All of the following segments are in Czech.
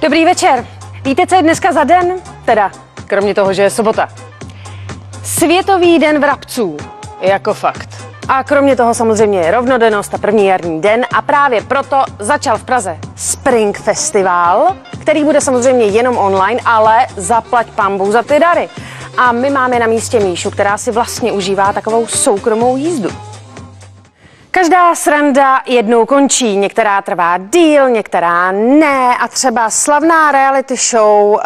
Dobrý večer. Víte, co je dneska za den? Teda, kromě toho, že je sobota. Světový den vrabců. Jako fakt. A kromě toho samozřejmě je rovnodennost a první jarní den a právě proto začal v Praze Spring Festival, který bude samozřejmě jenom online, ale zaplať pambu za ty dary. A my máme na místě Míšu, která si vlastně užívá takovou soukromou jízdu. Každá sranda jednou končí, některá trvá díl, některá ne a třeba slavná reality show uh,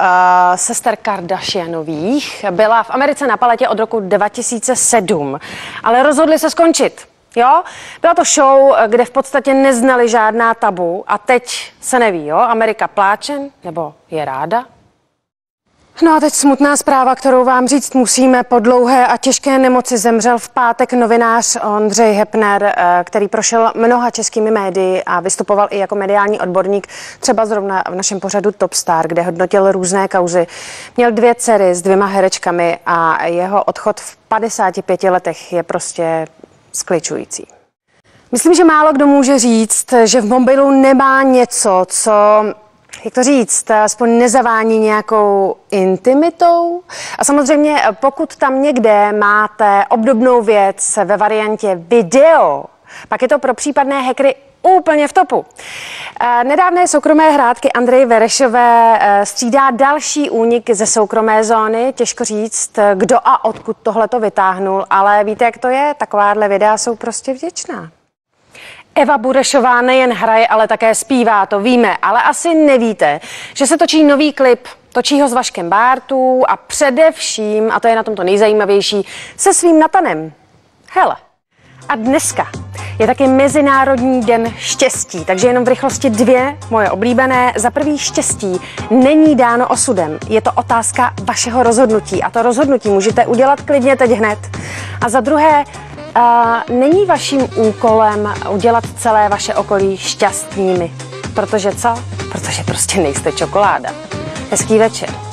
sester Kardashianových byla v Americe na paletě od roku 2007, ale rozhodli se skončit. Jo? Byla to show, kde v podstatě neznali žádná tabu a teď se neví, jo? Amerika pláčen nebo je ráda? No a teď smutná zpráva, kterou vám říct musíme. Po dlouhé a těžké nemoci zemřel v pátek novinář Ondřej Hepner, eh, který prošel mnoha českými médii a vystupoval i jako mediální odborník, třeba zrovna v našem pořadu Top Star, kde hodnotil různé kauzy. Měl dvě dcery s dvěma herečkami a jeho odchod v 55 letech je prostě skličující. Myslím, že málo kdo může říct, že v mobilu nemá něco, co jak to říct, aspoň nezavání nějakou intimitou. A samozřejmě, pokud tam někde máte obdobnou věc ve variantě video, pak je to pro případné hackery úplně v topu. Eh, nedávné soukromé hrádky Andreje Verešové eh, střídá další únik ze soukromé zóny. Těžko říct, kdo a odkud tohle to vytáhnul, ale víte, jak to je? Takováhle videa jsou prostě vděčná. Eva Burešová nejen hraje, ale také zpívá, to víme, ale asi nevíte, že se točí nový klip, točí ho s Vaškem Bártů a především, a to je na tomto nejzajímavější, se svým Natanem. Hele. A dneska je taky Mezinárodní den štěstí, takže jenom v rychlosti dvě moje oblíbené. Za prvý štěstí není dáno osudem, je to otázka vašeho rozhodnutí a to rozhodnutí můžete udělat klidně teď hned. A za druhé Uh, není vaším úkolem udělat celé vaše okolí šťastnými. Protože co? Protože prostě nejste čokoláda. Hezký večer.